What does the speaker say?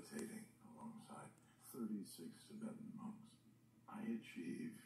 meditating alongside 36 Tibetan monks, I achieved